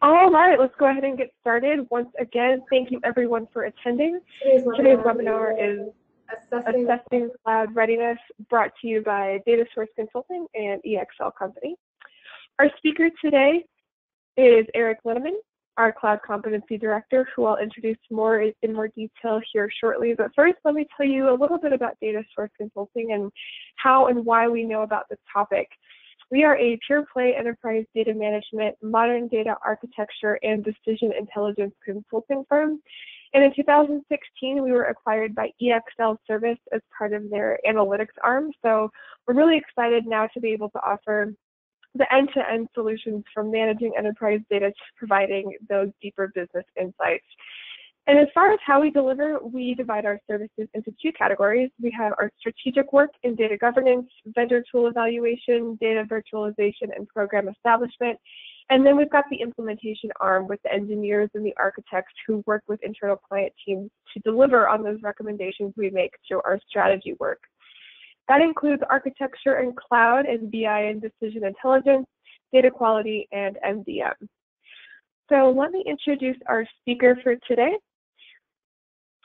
All right, let's go ahead and get started. Once again, thank you everyone for attending. Today's Today's webinar webinar is assessing Assessing Cloud Readiness, brought to you by Data Source Consulting and EXL Company. Our speaker today is Eric Linneman, our Cloud Competency Director, who I'll introduce more in more detail here shortly. But first, let me tell you a little bit about Data Source Consulting and how and why we know about this topic. We are a pure play enterprise data management, modern data architecture, and decision intelligence consulting firm. And in 2016, we were acquired by EXL Service as part of their analytics arm. So we're really excited now to be able to offer the end-to-end solutions from managing enterprise data to providing those deeper business insights. And as far as how we deliver, we divide our services into two categories. We have our strategic work in data governance, vendor tool evaluation, data virtualization, and program establishment. And then we've got the implementation arm with the engineers and the architects who work with internal client teams to deliver on those recommendations we make through our strategy work. That includes architecture and cloud and BI and decision intelligence, data quality, and MDM. So let me introduce our speaker for today.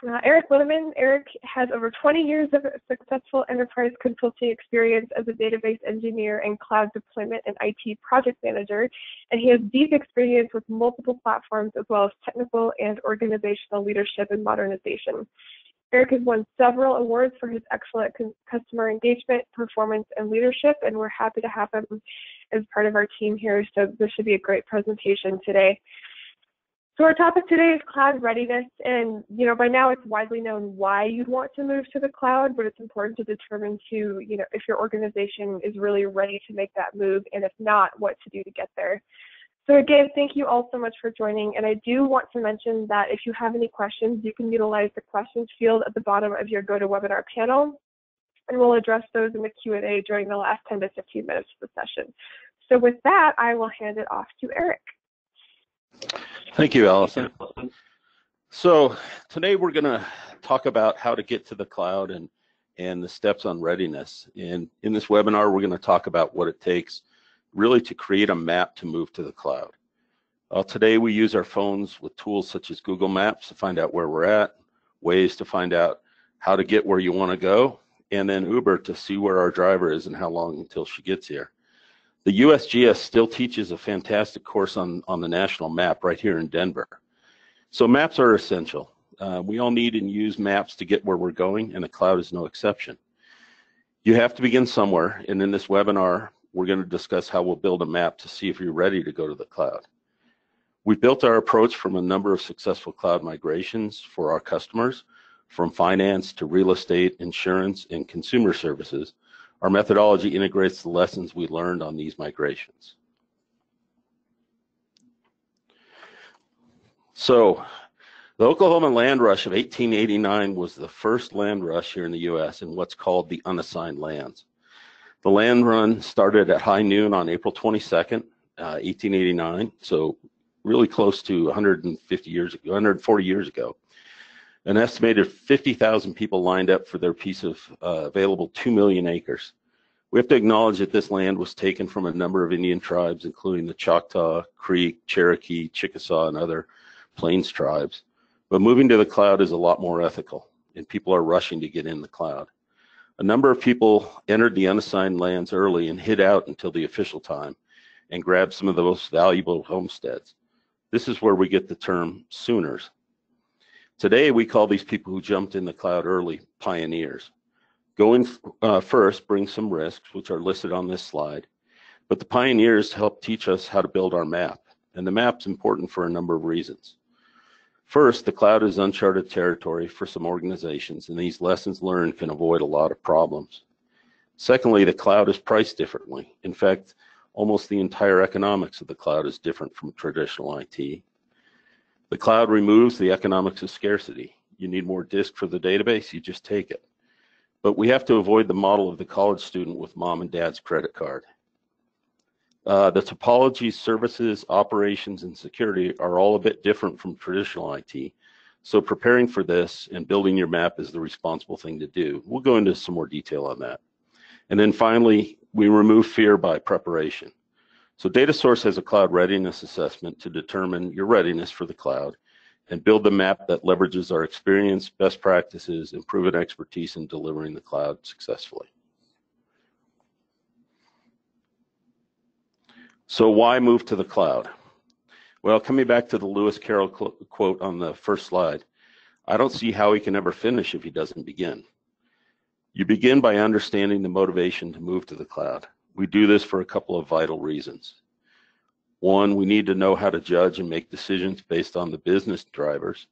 Uh, Eric Linneman. Eric has over 20 years of successful enterprise consulting experience as a database engineer and cloud deployment and IT project manager, and he has deep experience with multiple platforms as well as technical and organizational leadership and modernization. Eric has won several awards for his excellent customer engagement, performance, and leadership, and we're happy to have him as part of our team here. So this should be a great presentation today. So our topic today is cloud readiness, and you know by now it's widely known why you'd want to move to the cloud, but it's important to determine to you know if your organization is really ready to make that move, and if not, what to do to get there. So again, thank you all so much for joining, and I do want to mention that if you have any questions, you can utilize the questions field at the bottom of your GoToWebinar panel, and we'll address those in the Q&A during the last 10 to 15 minutes of the session. So with that, I will hand it off to Eric. Thank you, Allison. So today we're going to talk about how to get to the cloud and, and the steps on readiness. And in this webinar, we're going to talk about what it takes really to create a map to move to the cloud. Uh, today we use our phones with tools such as Google Maps to find out where we're at, ways to find out how to get where you want to go, and then Uber to see where our driver is and how long until she gets here. The USGS still teaches a fantastic course on, on the national map right here in Denver. So maps are essential. Uh, we all need and use maps to get where we're going, and the cloud is no exception. You have to begin somewhere, and in this webinar, we're going to discuss how we'll build a map to see if you're ready to go to the cloud. We've built our approach from a number of successful cloud migrations for our customers, from finance to real estate, insurance, and consumer services, our methodology integrates the lessons we learned on these migrations. So the Oklahoma land rush of 1889 was the first land rush here in the U.S. in what's called the unassigned lands. The land run started at high noon on April 22nd, uh, 1889, so really close to 150 years ago, 140 years ago. An estimated 50,000 people lined up for their piece of uh, available 2 million acres. We have to acknowledge that this land was taken from a number of Indian tribes, including the Choctaw, Creek, Cherokee, Chickasaw, and other Plains tribes. But moving to the cloud is a lot more ethical, and people are rushing to get in the cloud. A number of people entered the unassigned lands early and hid out until the official time and grabbed some of the most valuable homesteads. This is where we get the term Sooners. Today, we call these people who jumped in the cloud early pioneers. Going uh, first brings some risks, which are listed on this slide, but the pioneers help teach us how to build our map, and the map's important for a number of reasons. First, the cloud is uncharted territory for some organizations, and these lessons learned can avoid a lot of problems. Secondly, the cloud is priced differently. In fact, almost the entire economics of the cloud is different from traditional IT. The cloud removes the economics of scarcity. You need more disk for the database, you just take it. But we have to avoid the model of the college student with mom and dad's credit card. Uh, the topologies, services, operations, and security are all a bit different from traditional IT. So preparing for this and building your map is the responsible thing to do. We'll go into some more detail on that. And then finally, we remove fear by preparation. So DataSource has a cloud readiness assessment to determine your readiness for the cloud and build the map that leverages our experience, best practices, and proven expertise in delivering the cloud successfully. So why move to the cloud? Well, coming back to the Lewis Carroll quote on the first slide, I don't see how he can ever finish if he doesn't begin. You begin by understanding the motivation to move to the cloud. We do this for a couple of vital reasons. One, we need to know how to judge and make decisions based on the business drivers.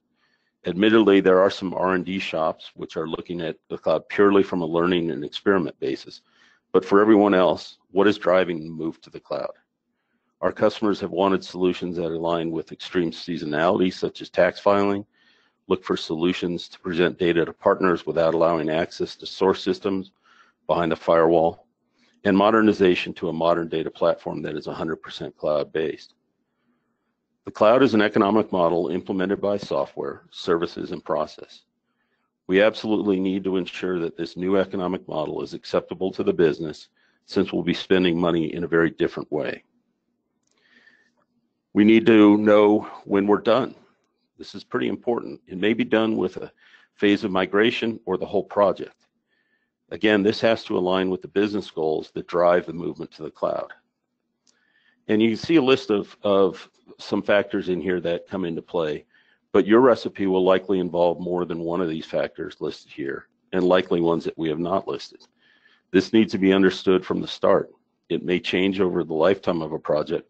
Admittedly, there are some R&D shops which are looking at the cloud purely from a learning and experiment basis. But for everyone else, what is driving the move to the cloud? Our customers have wanted solutions that align with extreme seasonality, such as tax filing, look for solutions to present data to partners without allowing access to source systems behind a firewall, and modernization to a modern data platform that is 100% cloud-based. The cloud is an economic model implemented by software, services, and process. We absolutely need to ensure that this new economic model is acceptable to the business since we'll be spending money in a very different way. We need to know when we're done. This is pretty important. It may be done with a phase of migration or the whole project. Again, this has to align with the business goals that drive the movement to the cloud. And you can see a list of, of some factors in here that come into play, but your recipe will likely involve more than one of these factors listed here, and likely ones that we have not listed. This needs to be understood from the start. It may change over the lifetime of a project,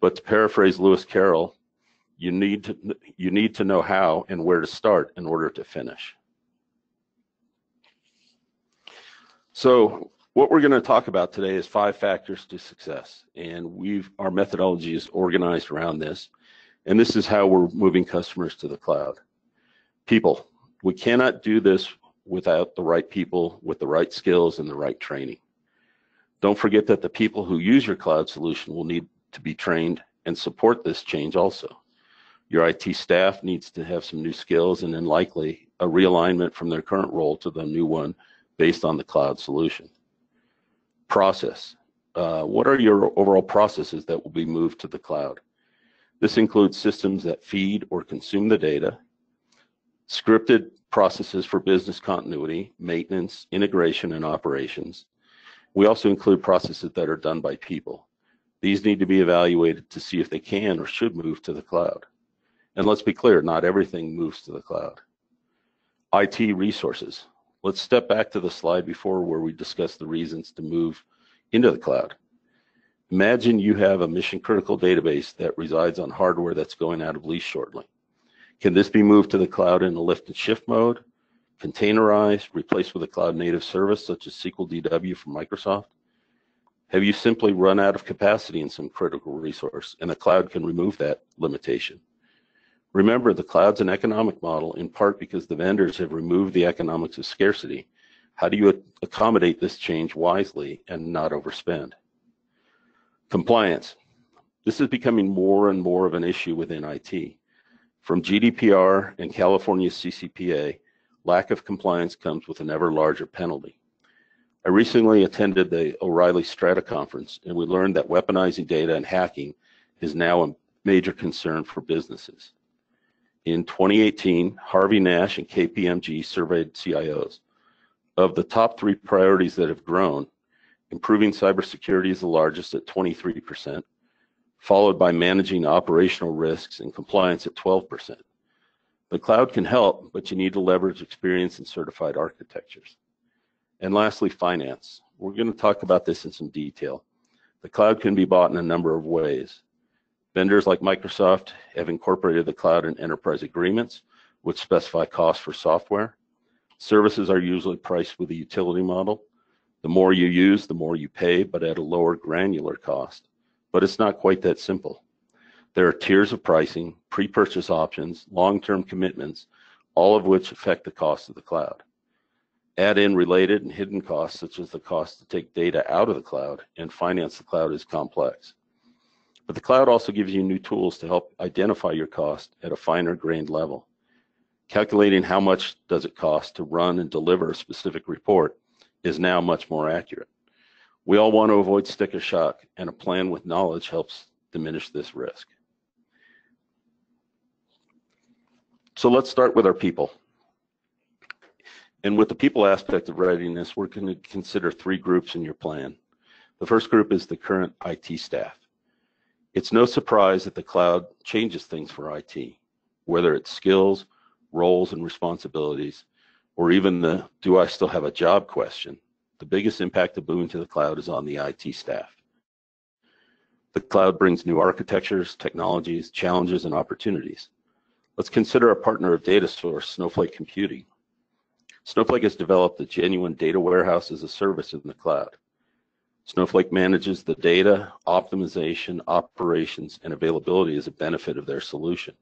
but to paraphrase Lewis Carroll, you need to, you need to know how and where to start in order to finish. So what we're going to talk about today is five factors to success, and we've our methodology is organized around this, and this is how we're moving customers to the cloud. People, we cannot do this without the right people with the right skills and the right training. Don't forget that the people who use your cloud solution will need to be trained and support this change also. Your IT staff needs to have some new skills and then likely a realignment from their current role to the new one based on the cloud solution. Process. Uh, what are your overall processes that will be moved to the cloud? This includes systems that feed or consume the data, scripted processes for business continuity, maintenance, integration, and operations. We also include processes that are done by people. These need to be evaluated to see if they can or should move to the cloud. And let's be clear, not everything moves to the cloud. IT resources. Let's step back to the slide before where we discuss the reasons to move into the cloud. Imagine you have a mission critical database that resides on hardware that's going out of lease shortly. Can this be moved to the cloud in a lift and shift mode, containerized, replaced with a cloud native service such as SQL DW from Microsoft? Have you simply run out of capacity in some critical resource and the cloud can remove that limitation? Remember, the cloud's an economic model in part because the vendors have removed the economics of scarcity. How do you accommodate this change wisely and not overspend? Compliance. This is becoming more and more of an issue within IT. From GDPR and California CCPA, lack of compliance comes with an ever larger penalty. I recently attended the O'Reilly Strata conference and we learned that weaponizing data and hacking is now a major concern for businesses. In 2018, Harvey Nash and KPMG surveyed CIOs. Of the top three priorities that have grown, improving cybersecurity is the largest at 23%, followed by managing operational risks and compliance at 12%. The cloud can help, but you need to leverage experience and certified architectures. And lastly, finance. We're going to talk about this in some detail. The cloud can be bought in a number of ways. Vendors like Microsoft have incorporated the cloud in enterprise agreements, which specify costs for software. Services are usually priced with a utility model. The more you use, the more you pay, but at a lower granular cost. But it's not quite that simple. There are tiers of pricing, pre-purchase options, long-term commitments, all of which affect the cost of the cloud. Add in related and hidden costs, such as the cost to take data out of the cloud and finance the cloud is complex. But the cloud also gives you new tools to help identify your cost at a finer grained level. Calculating how much does it cost to run and deliver a specific report is now much more accurate. We all want to avoid sticker shock, and a plan with knowledge helps diminish this risk. So let's start with our people. And with the people aspect of readiness, we're going to consider three groups in your plan. The first group is the current IT staff. It's no surprise that the cloud changes things for IT, whether it's skills, roles, and responsibilities, or even the do I still have a job question. The biggest impact of moving to the cloud is on the IT staff. The cloud brings new architectures, technologies, challenges, and opportunities. Let's consider a partner of data source, Snowflake Computing. Snowflake has developed a genuine data warehouse as a service in the cloud. Snowflake manages the data, optimization, operations, and availability as a benefit of their solution.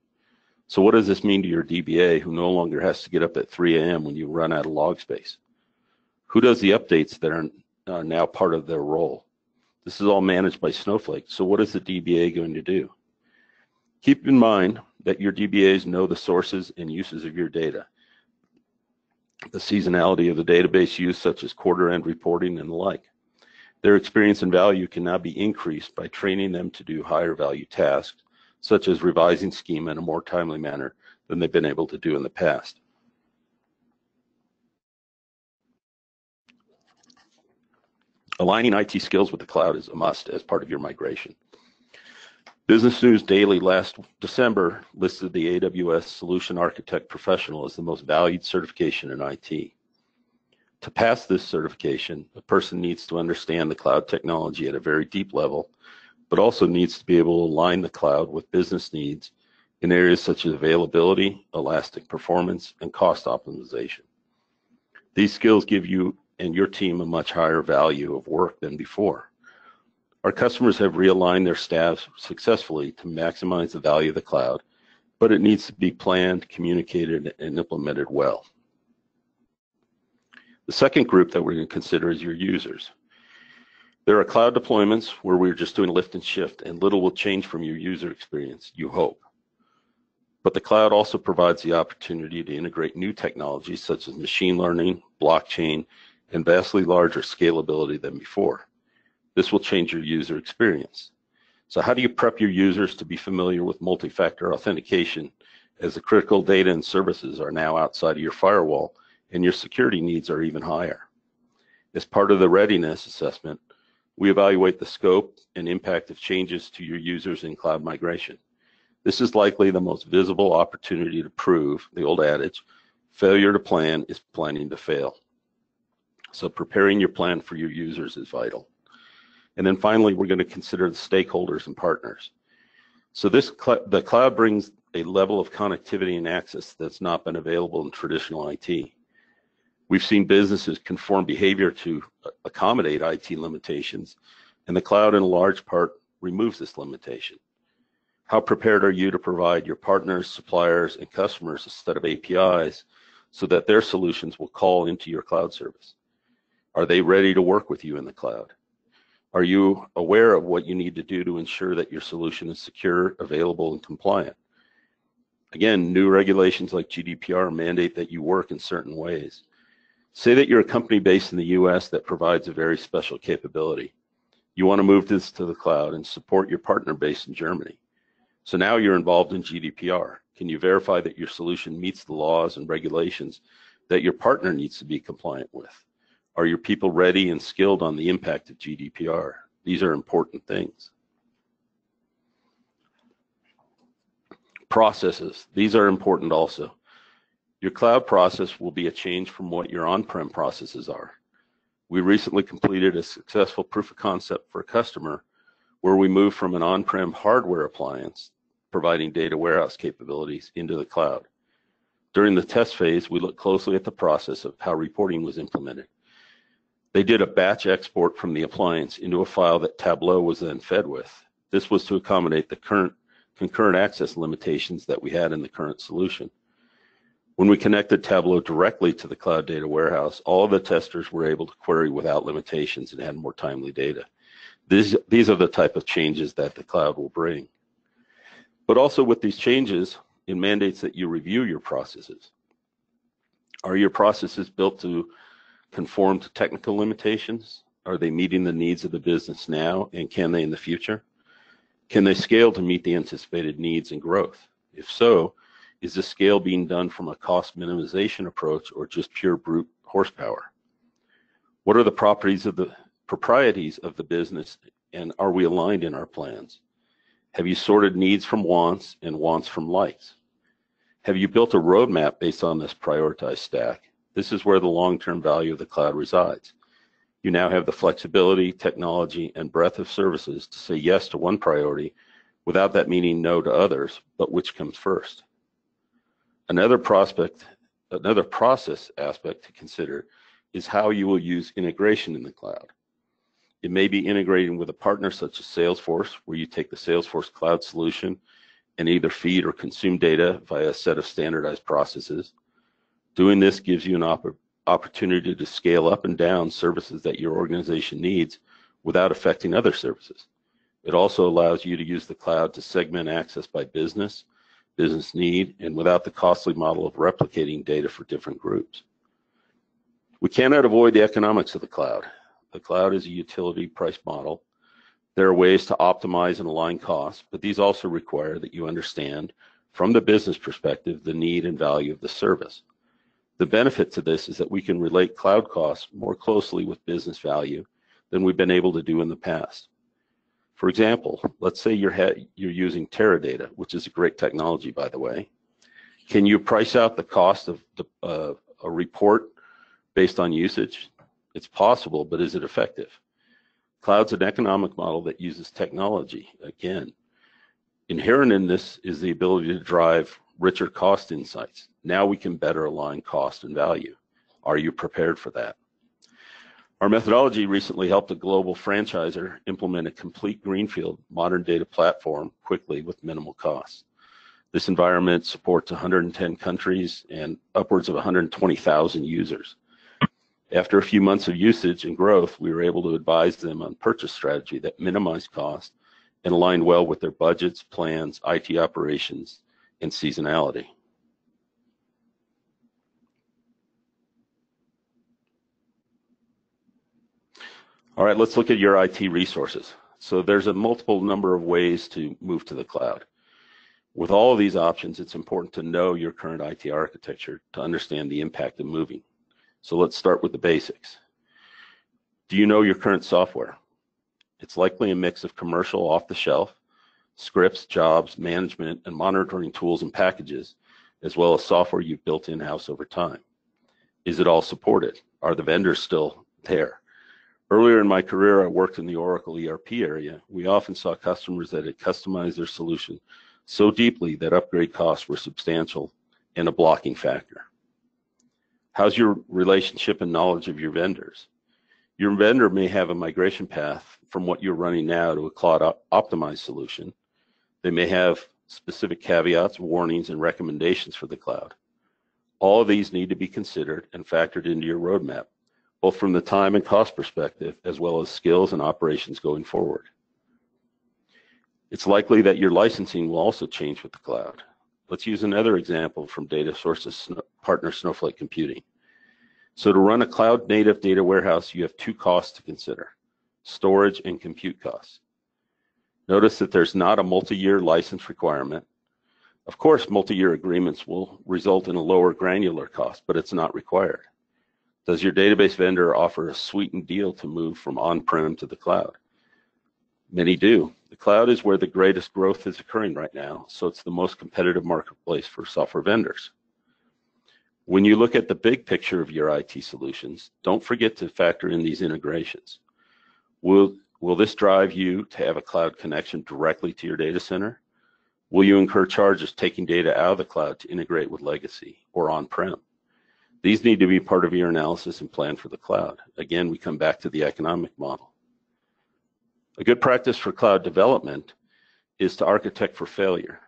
So what does this mean to your DBA who no longer has to get up at 3 a.m. when you run out of log space? Who does the updates that are uh, now part of their role? This is all managed by Snowflake. So what is the DBA going to do? Keep in mind that your DBAs know the sources and uses of your data, the seasonality of the database use, such as quarter end reporting and the like. Their experience and value can now be increased by training them to do higher value tasks, such as revising schema in a more timely manner than they've been able to do in the past. Aligning IT skills with the cloud is a must as part of your migration. Business News Daily last December listed the AWS Solution Architect Professional as the most valued certification in IT. To pass this certification, a person needs to understand the cloud technology at a very deep level, but also needs to be able to align the cloud with business needs in areas such as availability, elastic performance, and cost optimization. These skills give you and your team a much higher value of work than before. Our customers have realigned their staffs successfully to maximize the value of the cloud, but it needs to be planned, communicated, and implemented well. The second group that we're going to consider is your users. There are cloud deployments where we're just doing lift and shift and little will change from your user experience, you hope. But the cloud also provides the opportunity to integrate new technologies such as machine learning, blockchain, and vastly larger scalability than before. This will change your user experience. So how do you prep your users to be familiar with multi-factor authentication as the critical data and services are now outside of your firewall and your security needs are even higher? As part of the readiness assessment, we evaluate the scope and impact of changes to your users in cloud migration. This is likely the most visible opportunity to prove the old adage, failure to plan is planning to fail. So preparing your plan for your users is vital. And then finally, we're going to consider the stakeholders and partners. So this cl the cloud brings a level of connectivity and access that's not been available in traditional IT. We've seen businesses conform behavior to accommodate IT limitations, and the cloud in a large part removes this limitation. How prepared are you to provide your partners, suppliers, and customers a set of APIs so that their solutions will call into your cloud service? Are they ready to work with you in the cloud? Are you aware of what you need to do to ensure that your solution is secure, available, and compliant? Again, new regulations like GDPR mandate that you work in certain ways. Say that you're a company based in the US that provides a very special capability. You want to move this to the cloud and support your partner based in Germany. So now you're involved in GDPR. Can you verify that your solution meets the laws and regulations that your partner needs to be compliant with? Are your people ready and skilled on the impact of GDPR? These are important things. Processes, these are important also. Your cloud process will be a change from what your on-prem processes are. We recently completed a successful proof of concept for a customer where we moved from an on-prem hardware appliance providing data warehouse capabilities into the cloud. During the test phase, we looked closely at the process of how reporting was implemented. They did a batch export from the appliance into a file that Tableau was then fed with. This was to accommodate the current concurrent access limitations that we had in the current solution. When we connected Tableau directly to the cloud data warehouse, all the testers were able to query without limitations and had more timely data. These, these are the type of changes that the cloud will bring. But also with these changes, it mandates that you review your processes. Are your processes built to conform to technical limitations? Are they meeting the needs of the business now and can they in the future? Can they scale to meet the anticipated needs and growth? If so, is the scale being done from a cost minimization approach or just pure brute horsepower? What are the properties of the proprieties of the business and are we aligned in our plans? Have you sorted needs from wants and wants from likes? Have you built a roadmap based on this prioritized stack? This is where the long-term value of the cloud resides. You now have the flexibility, technology, and breadth of services to say yes to one priority without that meaning no to others, but which comes first. Another prospect, another process aspect to consider is how you will use integration in the cloud. It may be integrating with a partner such as Salesforce, where you take the Salesforce cloud solution and either feed or consume data via a set of standardized processes. Doing this gives you an op opportunity to scale up and down services that your organization needs without affecting other services. It also allows you to use the cloud to segment access by business business need and without the costly model of replicating data for different groups. We cannot avoid the economics of the cloud. The cloud is a utility price model. There are ways to optimize and align costs, but these also require that you understand from the business perspective the need and value of the service. The benefit to this is that we can relate cloud costs more closely with business value than we've been able to do in the past. For example, let's say you're, you're using Teradata, which is a great technology, by the way. Can you price out the cost of the, uh, a report based on usage? It's possible, but is it effective? Cloud's an economic model that uses technology. Again, inherent in this is the ability to drive richer cost insights. Now we can better align cost and value. Are you prepared for that? Our methodology recently helped a global franchisor implement a complete greenfield modern data platform quickly with minimal costs. This environment supports 110 countries and upwards of 120,000 users. After a few months of usage and growth, we were able to advise them on purchase strategy that minimized cost and aligned well with their budgets, plans, IT operations, and seasonality. All right, let's look at your IT resources. So there's a multiple number of ways to move to the cloud. With all of these options, it's important to know your current IT architecture to understand the impact of moving. So let's start with the basics. Do you know your current software? It's likely a mix of commercial off-the-shelf, scripts, jobs, management, and monitoring tools and packages, as well as software you've built in-house over time. Is it all supported? Are the vendors still there? Earlier in my career, I worked in the Oracle ERP area. We often saw customers that had customized their solution so deeply that upgrade costs were substantial and a blocking factor. How's your relationship and knowledge of your vendors? Your vendor may have a migration path from what you're running now to a cloud op optimized solution. They may have specific caveats, warnings, and recommendations for the cloud. All of these need to be considered and factored into your roadmap both from the time and cost perspective, as well as skills and operations going forward. It's likely that your licensing will also change with the cloud. Let's use another example from data sources partner Snowflake Computing. So to run a cloud native data warehouse, you have two costs to consider, storage and compute costs. Notice that there's not a multi-year license requirement. Of course, multi-year agreements will result in a lower granular cost, but it's not required. Does your database vendor offer a sweetened deal to move from on-prem to the cloud? Many do. The cloud is where the greatest growth is occurring right now, so it's the most competitive marketplace for software vendors. When you look at the big picture of your IT solutions, don't forget to factor in these integrations. Will, will this drive you to have a cloud connection directly to your data center? Will you incur charges taking data out of the cloud to integrate with legacy or on-prem? These need to be part of your analysis and plan for the cloud. Again, we come back to the economic model. A good practice for cloud development is to architect for failure.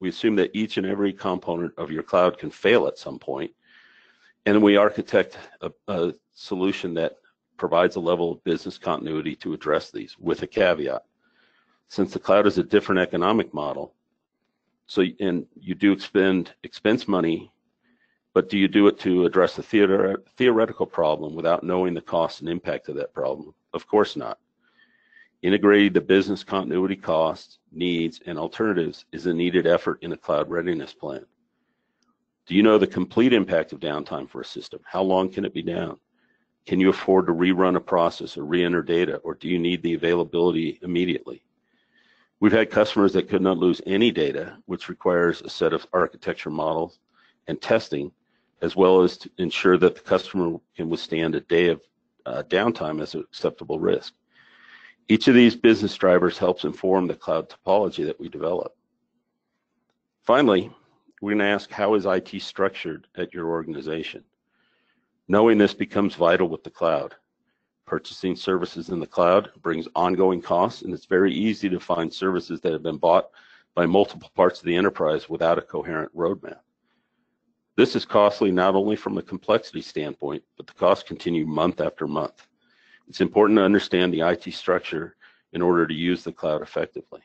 We assume that each and every component of your cloud can fail at some point, and we architect a, a solution that provides a level of business continuity to address these with a caveat. Since the cloud is a different economic model, so and you do expend expense money But do you do it to address the theoret- theoretical problem without knowing the cost and impact of that problem? Of course not. Integrating the business continuity costs, needs, and alternatives is a needed effort in a cloud readiness plan. Do you know the complete impact of downtime for a system? How long can it be down? Can you afford to rerun a process or re-enter data, or do you need the availability immediately? We've had customers that could not lose any data, which requires a set of architecture models and testing, as well as to ensure that the customer can withstand a day of uh, downtime as an acceptable risk. Each of these business drivers helps inform the cloud topology that we develop. Finally, we're going to ask how is IT structured at your organization? Knowing this becomes vital with the cloud. Purchasing services in the cloud brings ongoing costs, and it's very easy to find services that have been bought by multiple parts of the enterprise without a coherent roadmap. This is costly not only from a complexity standpoint, but the costs continue month after month. It's important to understand the IT structure in order to use the cloud effectively.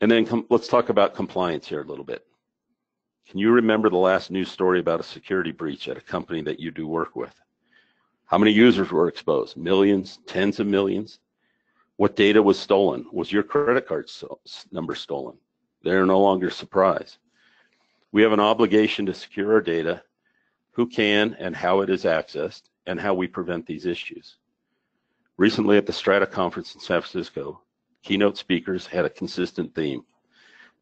And then let's talk about compliance here a little bit. Can you remember the last news story about a security breach at a company that you do work with? How many users were exposed? Millions, tens of millions? What data was stolen? Was your credit card number stolen? They're no longer surprised. We have an obligation to secure our data, who can and how it is accessed, and how we prevent these issues. Recently at the Strata conference in San Francisco, keynote speakers had a consistent theme.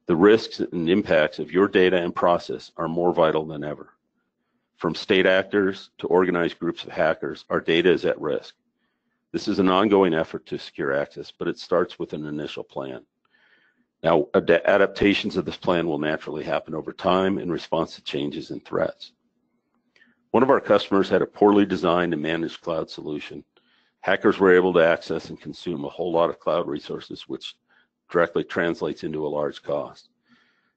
The risks and impacts of your data and process are more vital than ever. From state actors to organized groups of hackers, our data is at risk. This is an ongoing effort to secure access, but it starts with an initial plan. Now, ad adaptations of this plan will naturally happen over time in response to changes and threats. One of our customers had a poorly designed and managed cloud solution. Hackers were able to access and consume a whole lot of cloud resources, which directly translates into a large cost.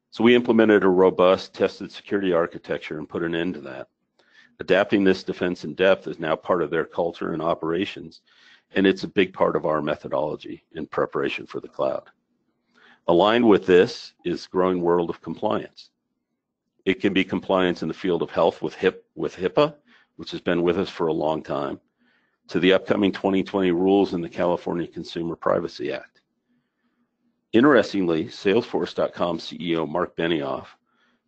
So we implemented a robust, tested security architecture and put an end to that. Adapting this defense in depth is now part of their culture and operations, and it's a big part of our methodology in preparation for the cloud. Aligned with this is growing world of compliance. It can be compliance in the field of health with, HIP, with HIPAA, which has been with us for a long time, to the upcoming 2020 rules in the California Consumer Privacy Act. Interestingly, Salesforce.com CEO Marc Benioff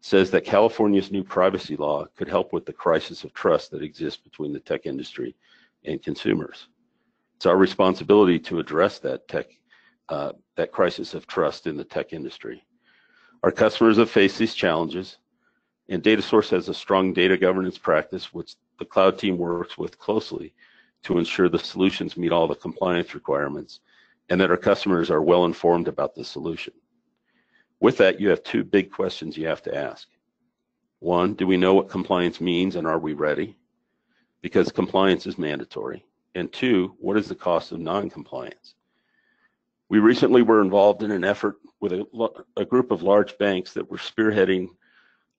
says that California's new privacy law could help with the crisis of trust that exists between the tech industry and consumers. It's our responsibility to address that tech, uh, that crisis of trust in the tech industry. Our customers have faced these challenges, and DataSource has a strong data governance practice, which the cloud team works with closely to ensure the solutions meet all the compliance requirements and that our customers are well informed about the solution. With that, you have two big questions you have to ask. One, do we know what compliance means and are we ready? Because compliance is mandatory. And two, what is the cost of non-compliance? We recently were involved in an effort with a, a, group of large banks that were spearheading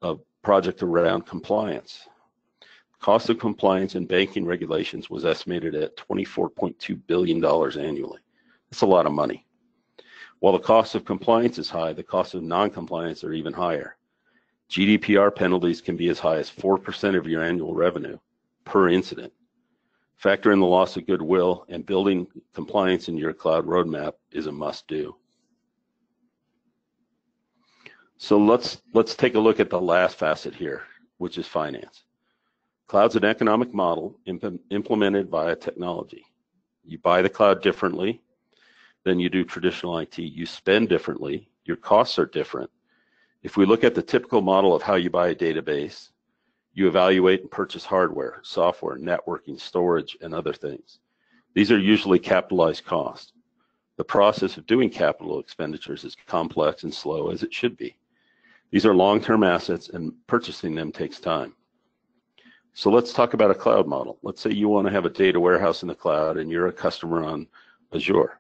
a project around compliance. Cost of compliance and banking regulations was estimated at $24.2 billion annually. That's a lot of money. While the cost of compliance is high, the cost of non-compliance are even higher. GDPR penalties can be as high as 4% of your annual revenue per incident. Factor in the loss of goodwill and building compliance in your cloud roadmap is a must do. So let's let's take a look at the last facet here, which is finance. Cloud's an economic model imp implemented via technology. You buy the cloud differently, than you do traditional IT. You spend differently, your costs are different. If we look at the typical model of how you buy a database, you evaluate and purchase hardware, software, networking, storage, and other things. These are usually capitalized costs. The process of doing capital expenditures is complex and slow as it should be. These are long-term assets and purchasing them takes time. So let's talk about a cloud model. Let's say you want to have a data warehouse in the cloud and you're a customer on Azure.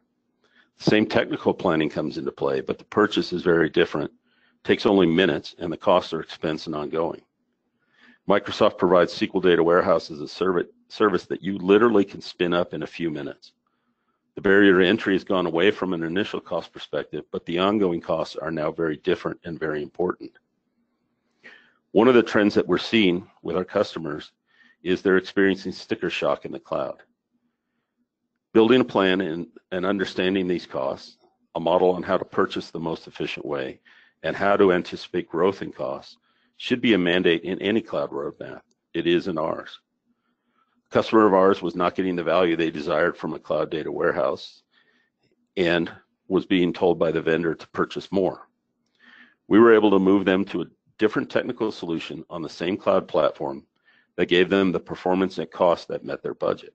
The Same technical planning comes into play, but the purchase is very different. Takes only minutes and the costs are expense and ongoing. Microsoft provides SQL Data Warehouse as a service that you literally can spin up in a few minutes. The barrier to entry has gone away from an initial cost perspective, but the ongoing costs are now very different and very important. One of the trends that we're seeing with our customers is they're experiencing sticker shock in the cloud. Building a plan and, and understanding these costs, a model on how to purchase the most efficient way, and how to anticipate growth in costs should be a mandate in any cloud roadmap. It is in ours. A customer of ours was not getting the value they desired from a cloud data warehouse and was being told by the vendor to purchase more. We were able to move them to a different technical solution on the same cloud platform that gave them the performance and cost that met their budget.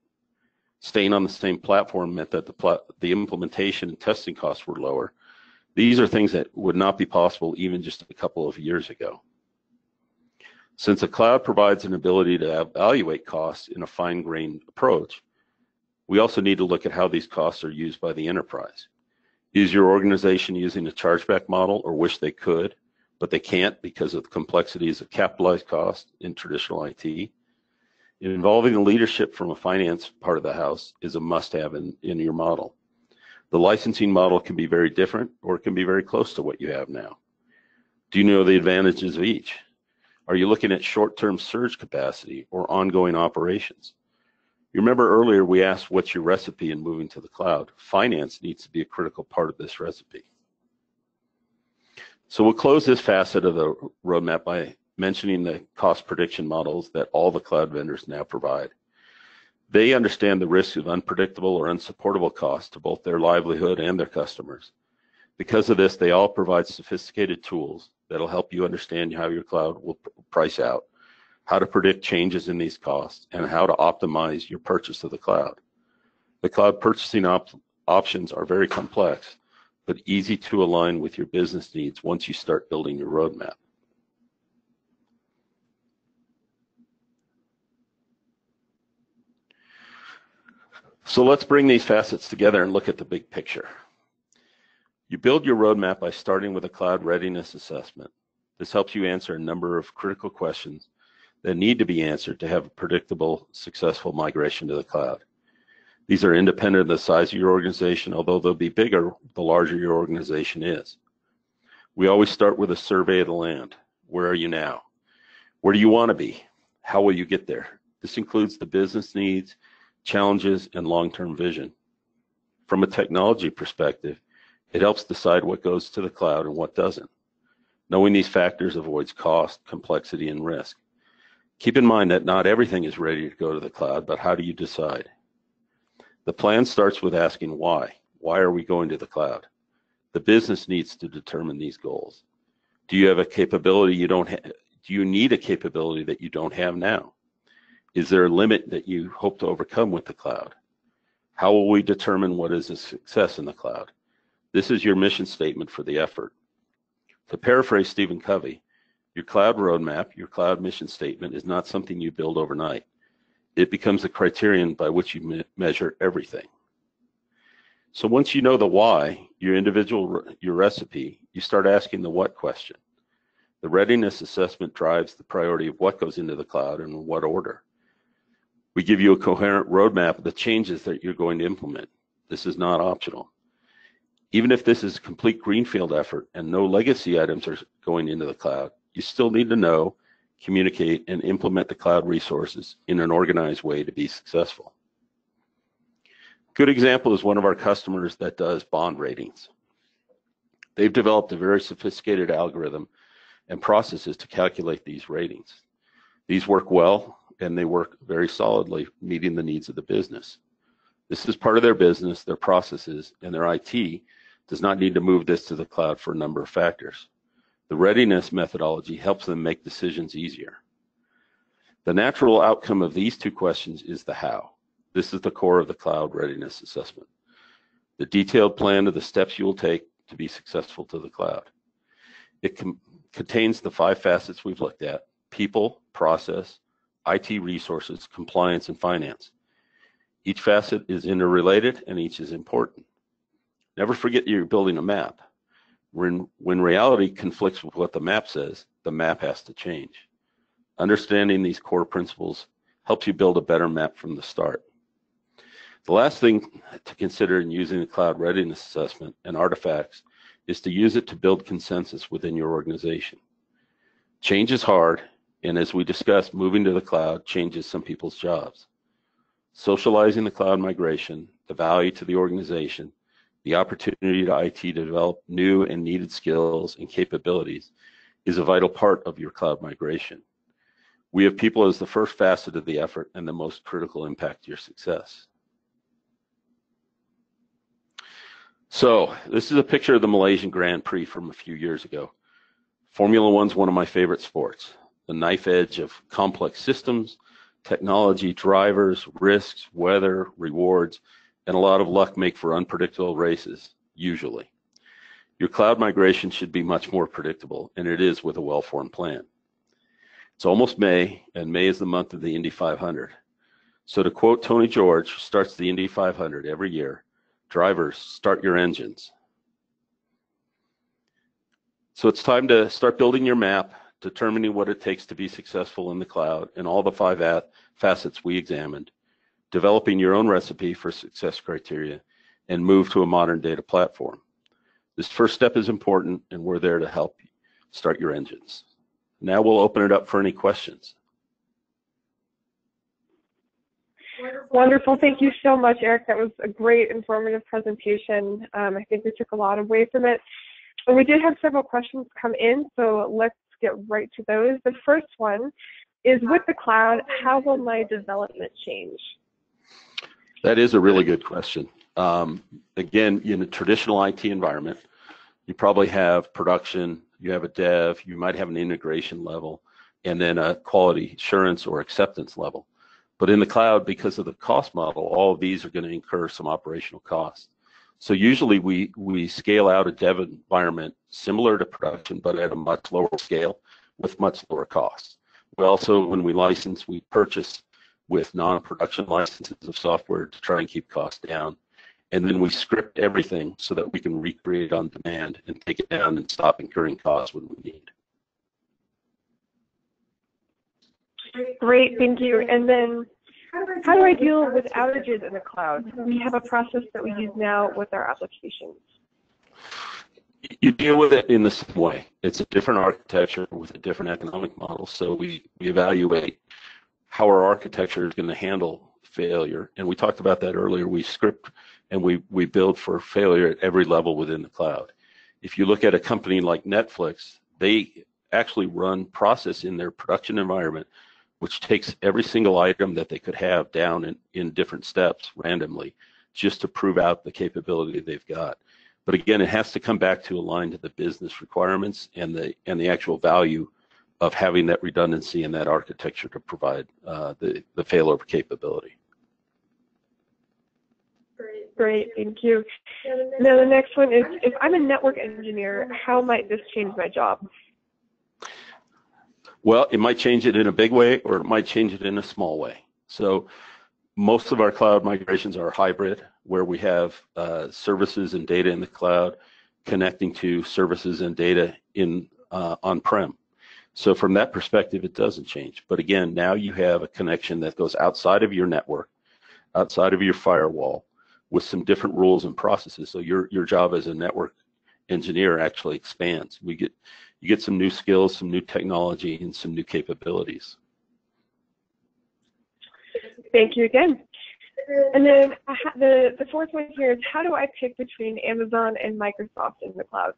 Staying on the same platform meant that the, the implementation and testing costs were lower. These are things that would not be possible even just a couple of years ago. Since the cloud provides an ability to evaluate costs in a fine-grained approach, we also need to look at how these costs are used by the enterprise. Is your organization using a chargeback model or wish they could, but they can't because of the complexities of capitalized costs in traditional IT? Involving the leadership from a finance part of the house is a must-have in, in your model. The licensing model can be very different or it can be very close to what you have now. Do you know the advantages of each? Are you looking at short-term surge capacity or ongoing operations? You remember earlier we asked what's your recipe in moving to the cloud? Finance needs to be a critical part of this recipe. So we'll close this facet of the roadmap by mentioning the cost prediction models that all the cloud vendors now provide. They understand the risk of unpredictable or unsupportable costs to both their livelihood and their customers. Because of this, they all provide sophisticated tools that'll help you understand how your cloud will price out, how to predict changes in these costs, and how to optimize your purchase of the cloud. The cloud purchasing op options are very complex, but easy to align with your business needs once you start building your roadmap. So let's bring these facets together and look at the big picture. You build your roadmap by starting with a cloud readiness assessment. This helps you answer a number of critical questions that need to be answered to have a predictable, successful migration to the cloud. These are independent of the size of your organization, although they'll be bigger the larger your organization is. We always start with a survey of the land. Where are you now? Where do you want to be? How will you get there? This includes the business needs, challenges, and long-term vision. From a technology perspective, it helps decide what goes to the cloud and what doesn't. Knowing these factors avoids cost, complexity, and risk. Keep in mind that not everything is ready to go to the cloud, but how do you decide? The plan starts with asking why. Why are we going to the cloud? The business needs to determine these goals. Do you have a capability you don't have? Do you need a capability that you don't have now? Is there a limit that you hope to overcome with the cloud? How will we determine what is a success in the cloud? This is your mission statement for the effort. To paraphrase Stephen Covey, your cloud roadmap, your cloud mission statement is not something you build overnight. It becomes a criterion by which you me measure everything. So once you know the why, your individual, your recipe, you start asking the what question. The readiness assessment drives the priority of what goes into the cloud and in what order. We give you a coherent roadmap of the changes that you're going to implement. This is not optional. Even if this is a complete greenfield effort and no legacy items are going into the cloud, you still need to know, communicate, and implement the cloud resources in an organized way to be successful. Good example is one of our customers that does bond ratings. They've developed a very sophisticated algorithm and processes to calculate these ratings. These work well and they work very solidly meeting the needs of the business. This is part of their business, their processes, and their IT does not need to move this to the cloud for a number of factors. The readiness methodology helps them make decisions easier. The natural outcome of these two questions is the how. This is the core of the cloud readiness assessment. The detailed plan of the steps you will take to be successful to the cloud. It contains the five facets we've looked at, people, process, IT resources, compliance, and finance. Each facet is interrelated and each is important. Never forget you're building a map. When, when reality conflicts with what the map says, the map has to change. Understanding these core principles helps you build a better map from the start. The last thing to consider in using the cloud readiness assessment and artifacts is to use it to build consensus within your organization. Change is hard, and as we discussed, moving to the cloud changes some people's jobs. Socializing the cloud migration, the value to the organization, the opportunity to IT to develop new and needed skills and capabilities is a vital part of your cloud migration. We have people as the first facet of the effort and the most critical impact to your success. So this is a picture of the Malaysian Grand Prix from a few years ago. Formula One's one of my favorite sports. The knife edge of complex systems, technology, drivers, risks, weather, rewards, and a lot of luck make for unpredictable races, usually. Your cloud migration should be much more predictable, and it is with a well-formed plan. It's almost May, and May is the month of the Indy 500. So to quote Tony George, who starts the Indy 500 every year, drivers, start your engines. So it's time to start building your map, determining what it takes to be successful in the cloud and all the five facets we examined, developing your own recipe for success criteria, and move to a modern data platform. This first step is important, and we're there to help you start your engines. Now we'll open it up for any questions. Wonderful. Thank you so much, Eric. That was a great informative presentation. Um, I think we took a lot away from it. And we did have several questions come in, so let's get right to those. The first one is with the cloud, how will my development change? That is a really good question. Um, again, in a traditional IT environment, you probably have production, you have a dev, you might have an integration level, and then a quality assurance or acceptance level. But in the cloud, because of the cost model, all of these are going to incur some operational costs. So usually we, we scale out a dev environment similar to production, but at a much lower scale with much lower costs. We also, when we license, we purchase with non-production licenses of software to try and keep costs down. And then we script everything so that we can recreate on demand and take it down and stop incurring costs when we need. Great, thank you. And then how do I deal with outages in the cloud? We have a process that we use now with our applications. You deal with it in the same way. It's a different architecture with a different economic model. So we, we evaluate how our architecture is going to handle failure. And we talked about that earlier. We script and we, we build for failure at every level within the cloud. If you look at a company like Netflix, they actually run process in their production environment which takes every single item that they could have down in, in different steps randomly just to prove out the capability they've got. But again, it has to come back to align to the business requirements and the and the actual value of having that redundancy and that architecture to provide uh, the, the failover capability. Great, thank you. Now the next one is, if I'm a network engineer, how might this change my job? Well, it might change it in a big way or it might change it in a small way. So most of our cloud migrations are hybrid, where we have uh, services and data in the cloud connecting to services and data in uh, on-prem. So from that perspective, it doesn't change. But again, now you have a connection that goes outside of your network, outside of your firewall, with some different rules and processes. So your your job as a network engineer actually expands. We get you get some new skills, some new technology, and some new capabilities. Thank you again. And then the, the fourth one here is how do I pick between Amazon and Microsoft in the cloud?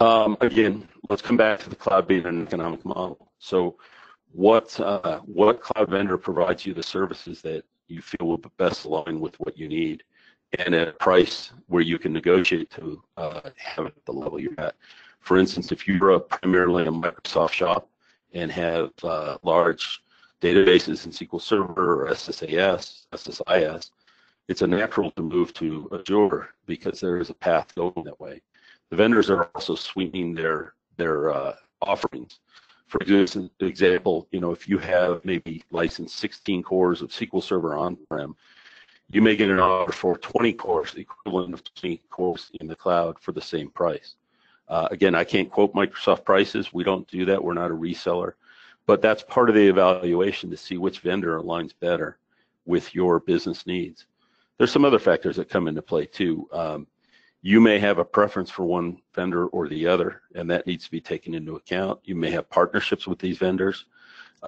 Um, again, let's come back to the cloud being an economic model. So what, uh, what cloud vendor provides you the services that you feel will best align with what you need? and at a price where you can negotiate to uh, have it at the level you're at. For instance, if you're a primarily a Microsoft shop and have uh, large databases in SQL Server or SSAS, SSIS, it's a natural to move to Azure because there is a path going that way. The vendors are also sweetening their their uh, offerings. For example, you know, if you have maybe licensed 16 cores of SQL Server on-prem, you may get an offer for 20 cores, equivalent of 20 cores in the cloud for the same price. Uh, again, I can't quote Microsoft prices. We don't do that. We're not a reseller. But that's part of the evaluation to see which vendor aligns better with your business needs. There's some other factors that come into play too. Um, you may have a preference for one vendor or the other, and that needs to be taken into account. You may have partnerships with these vendors.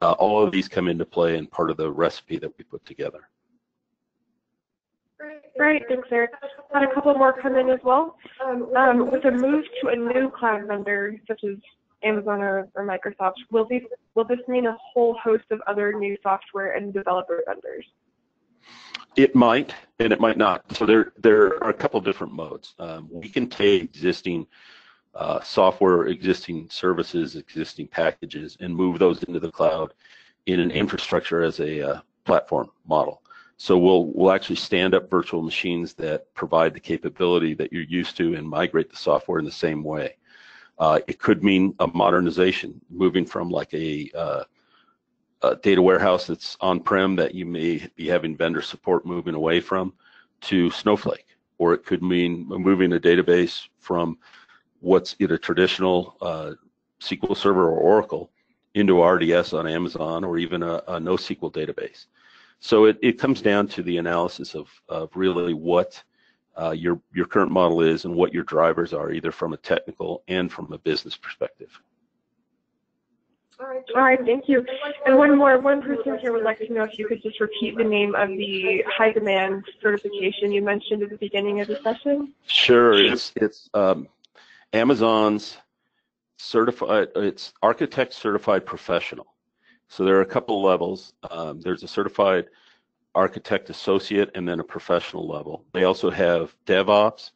Uh, all of these come into play and part of the recipe that we put together. Great, thanks, Eric. Had a couple more come in as well. Um, with a move to a new cloud vendor, such as Amazon or, or Microsoft, will, these, will this mean a whole host of other new software and developer vendors? It might, and it might not. So there, there are a couple different modes. Um, we can take existing uh, software, existing services, existing packages, and move those into the cloud in an infrastructure as a uh, platform model. So we'll we'll actually stand up virtual machines that provide the capability that you're used to and migrate the software in the same way. Uh, it could mean a modernization, moving from like a, uh, a data warehouse that's on-prem that you may be having vendor support moving away from to Snowflake, or it could mean moving a database from what's either a traditional uh, SQL Server or Oracle into RDS on Amazon or even a, a NoSQL database. So it, it comes down to the analysis of, of really what uh, your, your current model is and what your drivers are, either from a technical and from a business perspective. All right, thank you. And one more, one person here would like to know if you could just repeat the name of the high demand certification you mentioned at the beginning of the session. Sure, it's, it's um, Amazon's certified, it's architect certified professional. So there are a couple levels. Um, there's a certified architect associate and then a professional level. They also have DevOps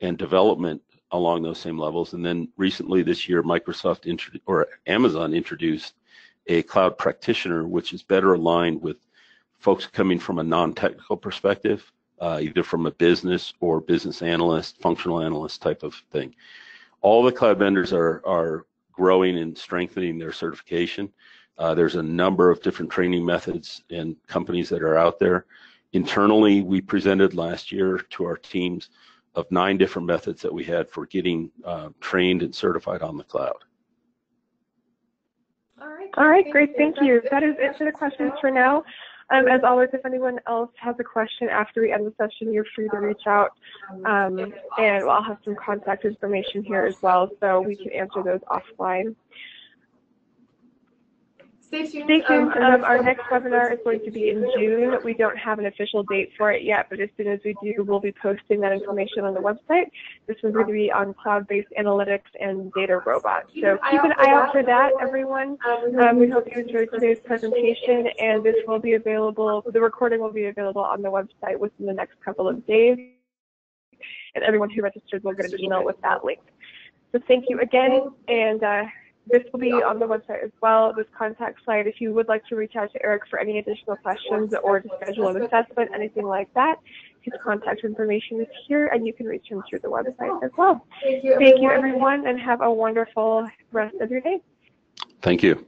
and development along those same levels. And then recently this year, Microsoft or Amazon introduced a cloud practitioner, which is better aligned with folks coming from a non-technical perspective, uh, either from a business or business analyst, functional analyst type of thing. All the cloud vendors are, are growing and strengthening their certification. Uh, there's a number of different training methods and companies that are out there. Internally, we presented last year to our teams of nine different methods that we had for getting uh, trained and certified on the cloud. All right, All right great, thank you. That is it for the questions for now. Um, as always, if anyone else has a question after we end the session, you're free to reach out. Um, and I'll have some contact information here as well, so we can answer those offline. Stay tuned. Stay tuned. Um, um, our next webinar is going to be in June. We don't have an official date for it yet, but as soon as we do, we'll be posting that information on the website. This is going to be on cloud-based analytics and data robots. So keep an eye out for that, everyone. Um, we hope you enjoyed today's presentation, and this will be available, the recording will be available on the website within the next couple of days. And everyone who registered will get an email with that link. So thank you again, and uh, this will be on the website as well, this contact slide. If you would like to reach out to Eric for any additional questions or to schedule an assessment, anything like that, his contact information is here and you can reach him through the website as well. Thank you, Thank you everyone, and have a wonderful rest of your day. Thank you.